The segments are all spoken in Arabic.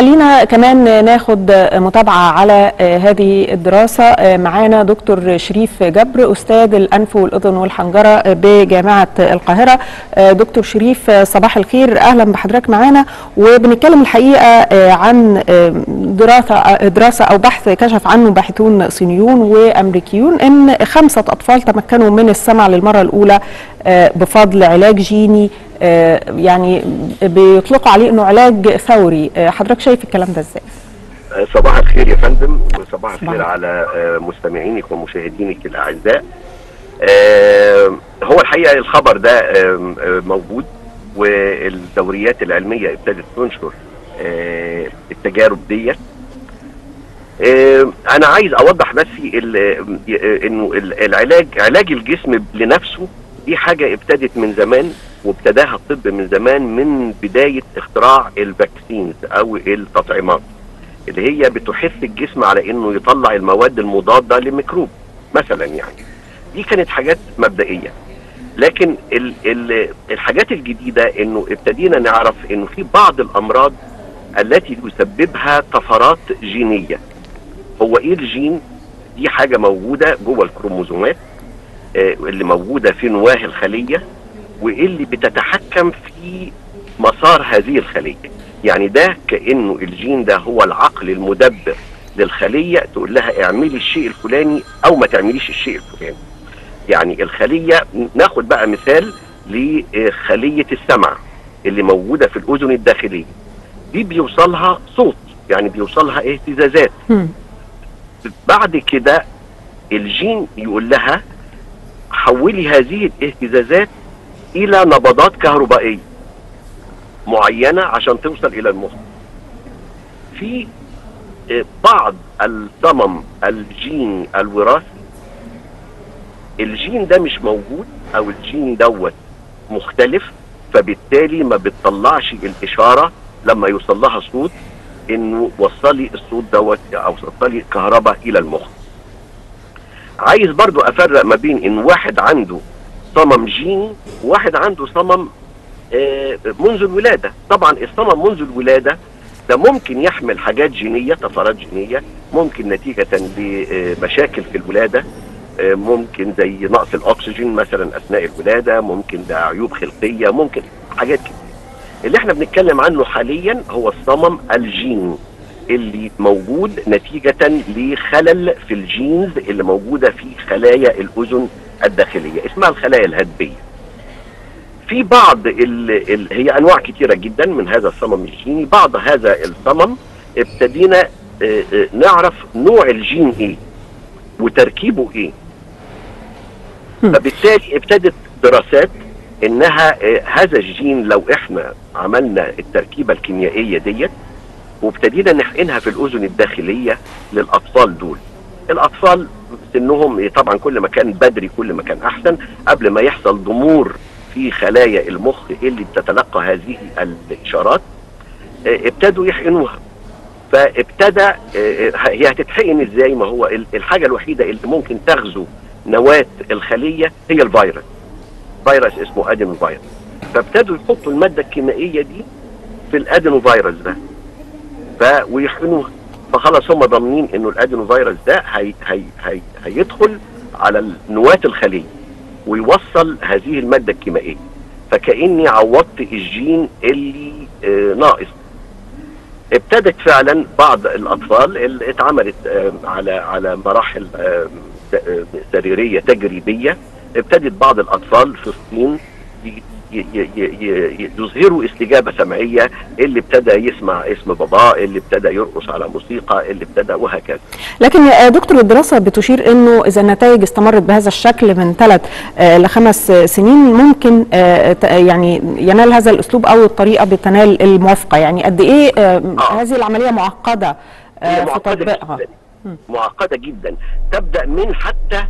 خلينا كمان ناخد متابعة على هذه الدراسة. معانا دكتور شريف جبر أستاذ الأنف والأذن والحنجرة بجامعة القاهرة. دكتور شريف صباح الخير. أهلا بحضرتك معانا. وبنتكلم الحقيقة عن دراسة, دراسة أو بحث كشف عنه باحثون صينيون وأمريكيون أن خمسة أطفال تمكنوا من السمع للمرة الأولى بفضل علاج جيني يعني بيطلقوا عليه إنه علاج ثوري حضرتك شايف الكلام ده إزاي؟ صباح الخير يا فندم وصباح الخير على مستمعينك ومشاهدينك الأعزاء. هو الحقيقة الخبر ده موجود والدوريات العلمية ابتدت تنشر التجارب ديت. أنا عايز أوضح بس إنه العلاج علاج الجسم لنفسه دي حاجة ابتدت من زمان. وابتداها الطب من زمان من بداية اختراع ال vaccines أو التطعيمات اللي هي بتحث الجسم على إنه يطلع المواد المضادة للميكروب مثلا يعني. دي كانت حاجات مبدئية. لكن ال ال الحاجات الجديدة إنه ابتدينا نعرف إنه في بعض الأمراض التي يسببها طفرات جينية. هو إيه الجين؟ دي حاجة موجودة جوه الكروموزومات اللي موجودة في نواة الخلية. واللي بتتحكم في مسار هذه الخلية؟ يعني ده كأنه الجين ده هو العقل المدبر للخلية تقول لها اعملي الشيء الفلاني أو ما تعمليش الشيء الفلاني. يعني الخلية ناخد بقى مثال لخلية السمع اللي موجودة في الأذن الداخلية. دي بيوصلها صوت يعني بيوصلها اهتزازات. بعد كده الجين يقول لها حولي هذه الاهتزازات إلى نبضات كهربائية معينة عشان توصل إلى المخ. في بعض الصمم الجيني الوراثي الجين ده مش موجود أو الجين دوت مختلف فبالتالي ما بتطلعش الإشارة لما يوصل لها صوت إنه وصلي الصوت دوت أو وصلي كهرباء إلى المخ. عايز برضو أفرق ما بين إن واحد عنده صمم جيني وواحد عنده صمم آه منذ الولادة. طبعا الصمم منذ الولادة ده ممكن يحمل حاجات جينية طفرات جينية ممكن نتيجة لمشاكل في الولادة آه ممكن زي نقص الأكسجين مثلا أثناء الولادة ممكن ده عيوب خلقية ممكن حاجات كتير. اللي إحنا بنتكلم عنه حاليا هو الصمم الجيني اللي موجود نتيجة لخلل في الجينز اللي موجودة في خلايا الأذن الداخلية اسمها الخلايا الهدبية. في بعض ال ال هي أنواع كثيرة جدا من هذا الصمم الجيني. بعض هذا الصمم ابتدينا آه آه نعرف نوع الجين إيه وتركيبه إيه. فبالتالي ابتدت دراسات إنها آه هذا الجين لو إحنا عملنا التركيبة الكيميائية ديت وابتدينا نحقنها في الأذن الداخلية للأطفال دول. الأطفال سنهم طبعا كل ما كان بدري كل ما كان أحسن قبل ما يحصل ضمور في خلايا المخ اللي بتتلقى هذه الإشارات ابتدوا يحقنوها. فابتدى هي هتتحقن إزاي؟ ما هو الحاجة الوحيدة اللي ممكن تغزو نواة الخلية هي الفيروس. فيروس اسمه ادينو فيروس فابتدوا يحطوا المادة الكيميائية دي في الادينو فيروس ده ويحقنوها. فخلاص هم ضامنين إنه الأدينو فيروس ده هي هي هي هيدخل على نواه الخلية ويوصل هذه المادة الكيميائيه فكأني عوضت الجين اللي آه ناقص. ابتدت فعلا بعض الأطفال اللي اتعملت آه على على مراحل آه سريرية تجريبية. ابتدت بعض الأطفال في الصين يظهروا استجابة سمعية اللي ابتدى يسمع اسم باباه اللي ابتدى يرقص على موسيقى اللي ابتدى وهكذا. لكن يا دكتور الدراسة بتشير إنه إذا النتائج استمرت بهذا الشكل من ثلاث لخمس سنين ممكن يعني ينال هذا الأسلوب أو الطريقة بتنال الموافقة. يعني قد إيه آه. هذه العملية معقدة في تطبيقها؟ معقدة جدا. تبدأ من حتى.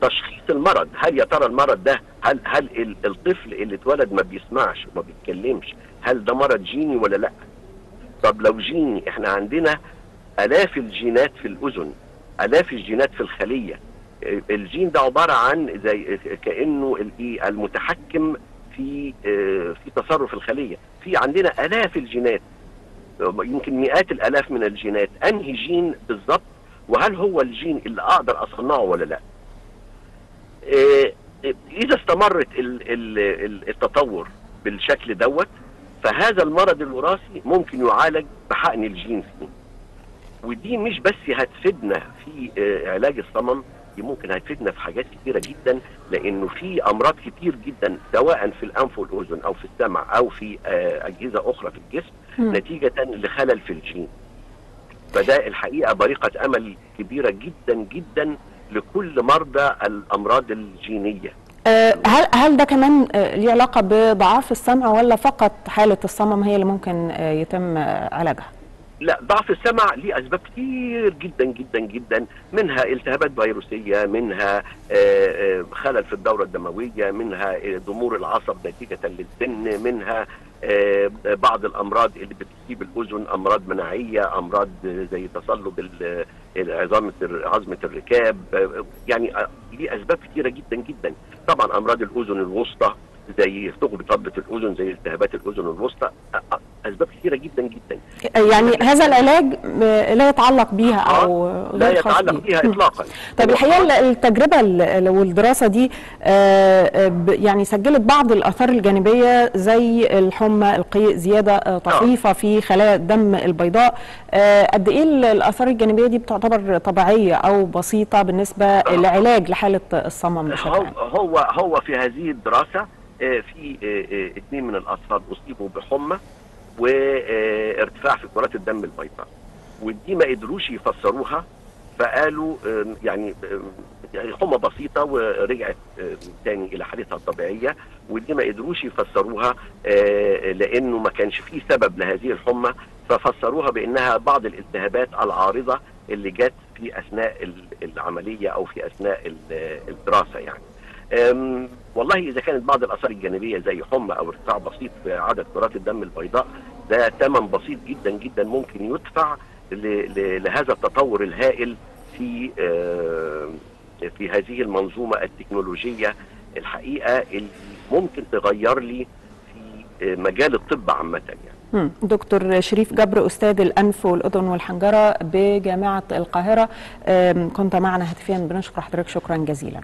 تشخيص المرض. هل يا ترى المرض ده هل هل الطفل اللي اتولد ما بيسمعش وما بيتكلمش هل ده مرض جيني ولا لأ؟ طب لو جيني إحنا عندنا آلاف الجينات في الأذن آلاف الجينات في الخلية. الجين ده عبارة عن زي كأنه المتحكم في في تصرف الخلية. في عندنا آلاف الجينات يمكن مئات الآلاف من الجينات. أنهي جين بالظبط وهل هو الجين اللي أقدر أصنعه ولا لا؟ آه، إذا استمرت ال- ال- ال- التطور بالشكل دوت فهذا المرض الوراثي ممكن يعالج بحقن الجين فيه. ودي مش بس هتفيدنا في آه، علاج الصمم دي ممكن هتفيدنا في حاجات كتيرة جدا لأنه في أمراض كتير جدا سواء في الأنف والأذن أو في السمع أو في آه، أجهزة أخرى في الجسم مم. نتيجة لخلل في الجين. فده الحقيقة بريقة أمل كبيرة جدا جدا لكل مرضى الأمراض الجينية آه، هل هل ده كمان آه، ليه علاقة بضعاف السمع ولا فقط حالة الصمم هي اللي ممكن آه، يتم علاجها؟ لا ضعف السمع ليه أسباب كتير جدا جدا جدا منها التهابات فيروسية منها خلل في الدورة الدموية منها ضمور العصب نتيجة للسن منها بعض الأمراض اللي بتصيب الأذن أمراض مناعية أمراض آه، زي تصلب ال- عظامة عظمة الركاب آه، يعني آه، ليه أسباب كتيرة جدا جدا. طبعا أمراض الأذن الوسطى زي ثقب طبة الأذن زي التهابات الأذن الوسطى آه، آه، أسباب كتيره جدا جدا. يعني هذا العلاج آه، لا يتعلق بيها أو لا يتعلق بيها. بها. اطلاقا. طيب الحقيقة ال- التجربة ال- والدراسة دي آه، آه، يعني سجلت بعض الآثار الجانبية زي الحمى القيء زيادة آه، طفيفة في خلايا الدم البيضاء. آه، قد إيه ال- الآثار الجانبية دي بتعتبر طبيعية أو بسيطة بالنسبة لعلاج لحالة الصمم بشكل هو عام؟ هو هو في هذه الدراسة آه، في آه، آه، اثنين من الاطفال أصيبوا بحمى. وارتفاع في كرات الدم البيضاء ودي ما قدروش يفسروها فقالوا يعني يعني حمى بسيطة ورجعت تاني إلى حالتها الطبيعية. ودي ما قدروش يفسروها آه، لأنه ما كانش فيه سبب لهذه الحمى. ففسروها بأنها بعض الالتهابات العارضة اللي جت في أثناء ال- العملية أو في أثناء ال- الدراسة يعني. والله إذا كانت بعض الآثار الجانبية زي حمى أو ارتفاع بسيط في عدد كرات الدم البيضاء ده ثمن بسيط جدا جدا ممكن يدفع لهذا التطور الهائل في في هذه المنظومة التكنولوجية الحقيقة اللي ممكن تغير لي في آه، مجال الطب عامة يعني. دكتور شريف جبر أستاذ الأنف والأذن والحنجرة بجامعة القاهرة. كنت معنا هاتفيا بنشكر حضرتك شكرا جزيلا.